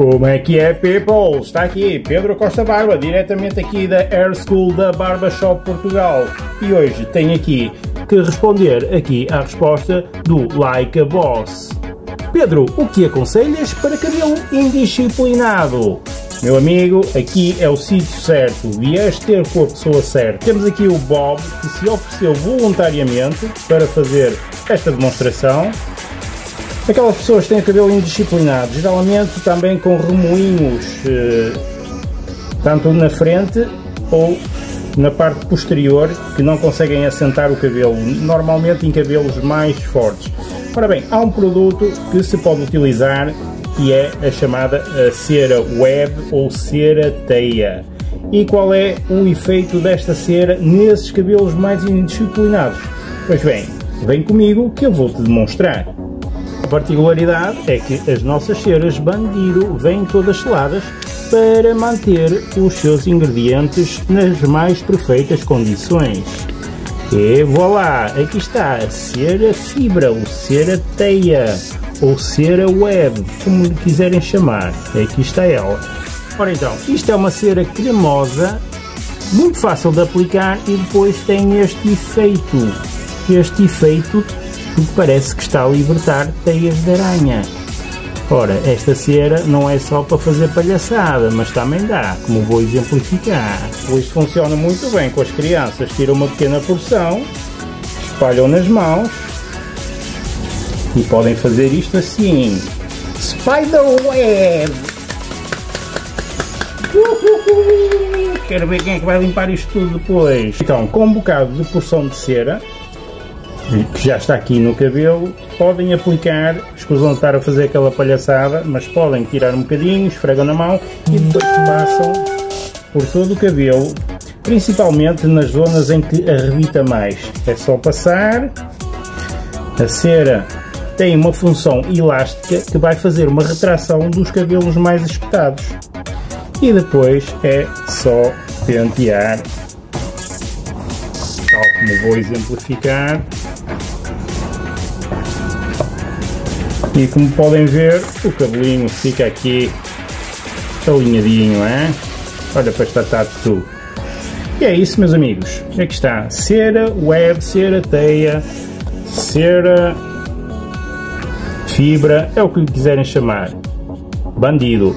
Como é que é, people? Está aqui Pedro Costa Barba, diretamente aqui da Air School da Barba Shop Portugal. E hoje tenho aqui que responder aqui à resposta do Like a Boss. Pedro, o que aconselhas para cabelo indisciplinado? Meu amigo, aqui é o sítio certo, vieste ter com a pessoa certa. Temos aqui o Bob, que se ofereceu voluntariamente para fazer esta demonstração. Aquelas pessoas têm cabelo indisciplinado, geralmente também com remoinhos, eh, tanto na frente ou na parte posterior, que não conseguem assentar o cabelo, normalmente em cabelos mais fortes. Ora bem, há um produto que se pode utilizar que é a chamada a cera web ou cera teia. E qual é o efeito desta cera nesses cabelos mais indisciplinados? Pois bem, vem comigo que eu vou-te demonstrar. Particularidade é que as nossas ceras bandido vêm todas seladas para manter os seus ingredientes nas mais perfeitas condições. E voilà, aqui está a cera fibra ou cera teia ou cera web, como lhe quiserem chamar. Aqui está ela. Ora então, isto é uma cera cremosa, muito fácil de aplicar e depois tem este efeito. Este efeito que parece que está a libertar teias de aranha. Ora, esta cera não é só para fazer palhaçada, mas também dá, como vou exemplificar. Isto funciona muito bem com as crianças. Tiram uma pequena porção, espalham nas mãos e podem fazer isto assim. Spiderweb! Quero ver quem é que vai limpar isto tudo depois. Então, com um bocado de porção de cera, que já está aqui no cabelo, podem aplicar, escusam de estar a fazer aquela palhaçada, mas podem tirar um bocadinho, esfregam na mão e depois passam por todo o cabelo, principalmente nas zonas em que arrebita mais. É só passar, a cera tem uma função elástica que vai fazer uma retração dos cabelos mais espetados. E depois é só pentear, tal como vou exemplificar. E como podem ver, o cabelinho fica aqui alinhadinho, é? Olha para esta tatu. E é isso, meus amigos. Aqui está. Cera, web, cera, teia, cera, fibra, é o que lhe quiserem chamar. Bandido.